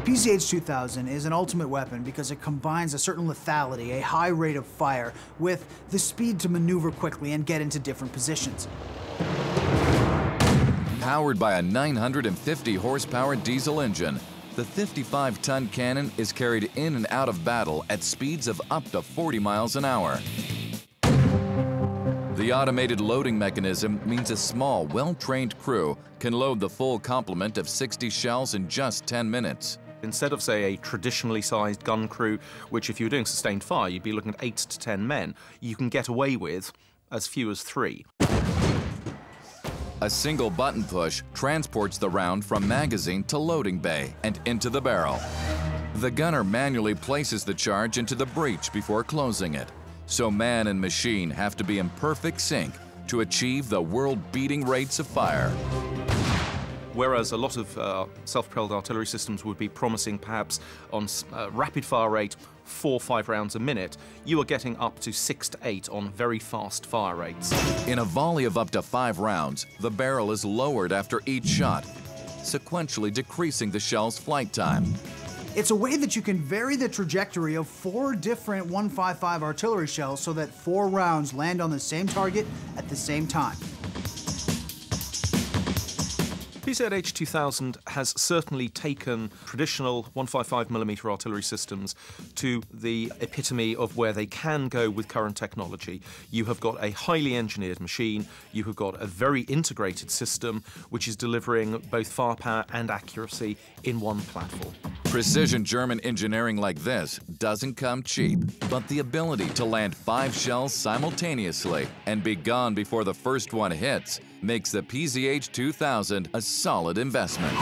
PZH-2000 is an ultimate weapon because it combines a certain lethality, a high rate of fire, with the speed to maneuver quickly and get into different positions. Powered by a 950 horsepower diesel engine, the 55-ton cannon is carried in and out of battle at speeds of up to 40 miles an hour. The automated loading mechanism means a small, well-trained crew can load the full complement of 60 shells in just 10 minutes. Instead of, say, a traditionally sized gun crew, which if you were doing sustained fire, you'd be looking at 8 to 10 men, you can get away with as few as three. A single button push transports the round from magazine to loading bay and into the barrel. The gunner manually places the charge into the breech before closing it, so man and machine have to be in perfect sync to achieve the world-beating rates of fire. Whereas a lot of uh, self-propelled artillery systems would be promising perhaps on uh, rapid fire rate four five rounds a minute, you are getting up to six to eight on very fast fire rates. In a volley of up to five rounds, the barrel is lowered after each shot, sequentially decreasing the shell's flight time. It's a way that you can vary the trajectory of four different 155 artillery shells so that four rounds land on the same target at the same time. PZH-2000 has certainly taken traditional 155mm artillery systems to the epitome of where they can go with current technology. You have got a highly engineered machine, you have got a very integrated system which is delivering both firepower and accuracy in one platform. Precision German engineering like this doesn't come cheap, but the ability to land five shells simultaneously and be gone before the first one hits makes the PZH 2000 a solid investment.